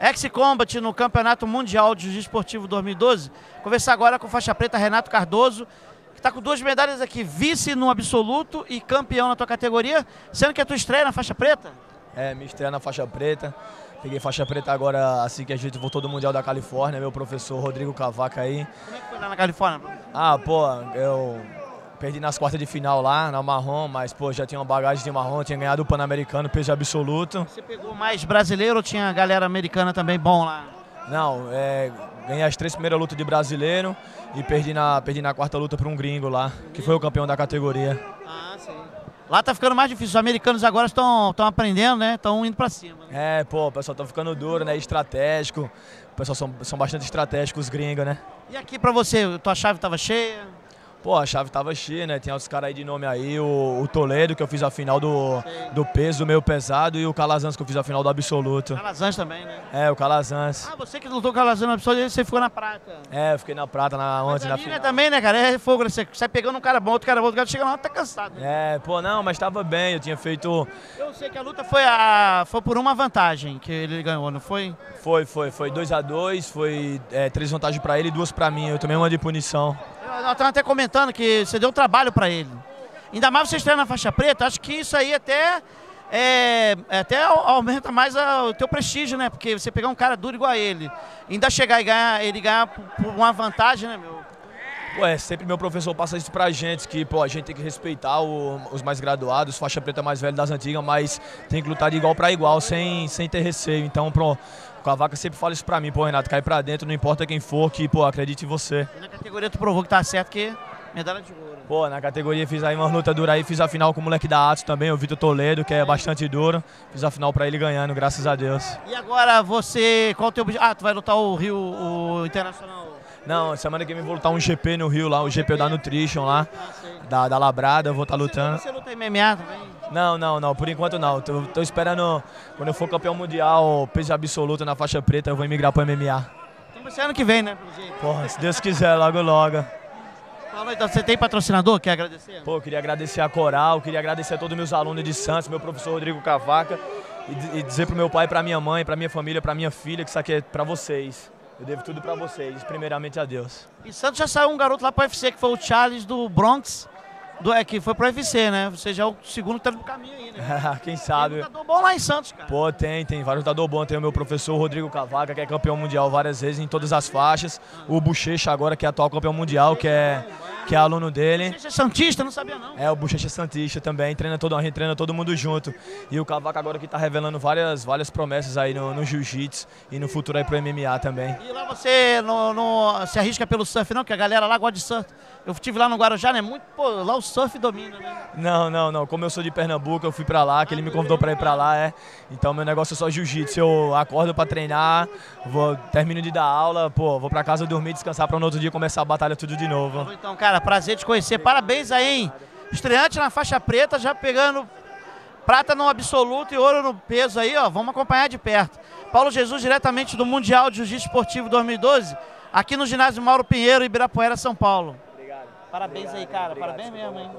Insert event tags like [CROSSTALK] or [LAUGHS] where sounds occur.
Ex-Combat no Campeonato Mundial de Jiu-Jitsu Esportivo 2012. Conversar agora com faixa preta Renato Cardoso, que está com duas medalhas aqui, vice no absoluto e campeão na tua categoria, sendo que é a tua estreia na faixa preta? É, me estreia na faixa preta. Peguei faixa preta agora assim que a gente voltou do Mundial da Califórnia, meu professor Rodrigo Cavaca aí. Como é que foi lá na Califórnia? Ah, pô, eu perdi nas quartas de final lá, na marrom, mas pô, já tinha uma bagagem de marrom, tinha ganhado o Pan-Americano, peso absoluto. Você pegou mais brasileiro ou tinha galera americana também bom lá? Não, é, ganhei as três primeiras lutas de brasileiro e perdi na, perdi na quarta luta para um gringo lá, que foi o campeão da categoria. Ah, sim. Lá tá ficando mais difícil. Os americanos agora estão aprendendo, né? Estão indo para cima. Né? É, pô, o pessoal tá ficando duro, né? Estratégico. O pessoal são, são bastante estratégicos, os gringos, né? E aqui para você, tua chave estava cheia? Pô, a chave tava cheia, né? Tem outros caras aí de nome aí, o, o, Toledo, que eu fiz a final do, do peso, do meio pesado, e o Calazans, que eu fiz a final do absoluto. Calazans também, né? É, o Calazans. Ah, você que lutou com o Calazans no absoluto, você ficou na prata. É, eu fiquei na prata na, ontem, na final. também, né, cara? É fogo, né? Você sai pegando um cara bom, outro cara bom, outro cara chega lá, tá cansado. Né? É, pô, não, mas tava bem, eu tinha feito... Eu sei que a luta foi, a, foi por uma vantagem que ele ganhou, não foi? Foi, foi, foi 2 a 2 foi é, três vantagens pra ele e duas pra mim, eu tomei uma de punição. Nós estamos até comentando que você deu trabalho para ele. Ainda mais você estreia na faixa preta, acho que isso aí até, é, até aumenta mais a, o teu prestígio, né? Porque você pegar um cara duro igual a ele, ainda chegar e ganhar, ele ganhar por uma vantagem, né, meu? Pô, é, sempre meu professor passa isso pra gente, que pô, a gente tem que respeitar o, os mais graduados, faixa preta mais velho das antigas, mas tem que lutar de igual para igual, sem, sem ter receio. Então, pro, com a vaca sempre fala isso pra mim, pô, Renato, cai pra dentro, não importa quem for, que, pô, acredite em você. E na categoria tu provou que tá certo, que medalha de ouro. Pô, na categoria fiz aí uma luta dura aí, fiz a final com o moleque da Atos também, o Vitor Toledo, que é bastante duro. Fiz a final pra ele ganhando, graças a Deus. E agora você, qual o teu objetivo? Ah, tu vai lutar o Rio, o Internacional? Não, semana que vem vou lutar um GP no Rio lá, o GP da Nutrition lá, da, da Labrada, eu vou estar tá lutando. Você luta MMA também? Não, não, não, por enquanto não. Tô, tô, esperando, quando eu for campeão mundial, peso absoluto na faixa preta, eu vou emigrar pro MMA. Então ser ano que vem, né, Porra, se Deus quiser, logo logo. Fala, então, você tem patrocinador? Quer agradecer? Pô, queria agradecer a Coral, queria agradecer a todos os meus alunos de Santos, meu professor Rodrigo Cavaca, e, e dizer pro meu pai, pra minha mãe, pra minha família, pra minha filha, que isso aqui é pra vocês. Eu devo tudo para vocês, primeiramente a Deus. E Santos já saiu um garoto lá para o UFC, que foi o Charles do Bronx, do, é, que foi pro UFC, né? Você já é o segundo que tá no caminho aí, né? [LAUGHS] Quem sabe. Tem lutador bom lá em Santos, cara. Pô, tem, tem vários lutador bom. Tem o meu professor Rodrigo Cavaca, que é campeão mundial várias vezes em todas as faixas. O Bochecha agora, que é atual campeão mundial, que é que é aluno dele. Bochecha é Santista, não sabia não. É, o Bochecha é Santista também, treina todo, a gente treina todo mundo junto. E o Cavaca agora que tá revelando várias, várias promessas aí no, no Jiu-Jitsu e no futuro aí pro MMA também. E lá você não, não se arrisca pelo surf não, que a galera lá gosta de surf. Eu estive lá no Guarujá, né? Muito, pô, lá o surf domina, né? Não, não, não. Como eu sou de Pernambuco, eu fui pra lá, que ele me convidou pra ir pra lá, é. Então meu negócio é só jiu-jitsu. Eu acordo pra treinar, vou, termino de dar aula, pô, vou pra casa dormir, descansar pra no outro dia começar a batalha tudo de novo. Então, cara, prazer te conhecer. Parabéns aí, hein? Estreante na faixa preta, já pegando prata no absoluto e ouro no peso aí, ó. Vamos acompanhar de perto. Paulo Jesus, diretamente do Mundial de Jiu-Jitsu Esportivo 2012, aqui no ginásio Mauro Pinheiro, Ibirapuera, São Paulo. Obrigado. Parabéns obrigado, aí, cara. Obrigado, Parabéns mesmo, hein?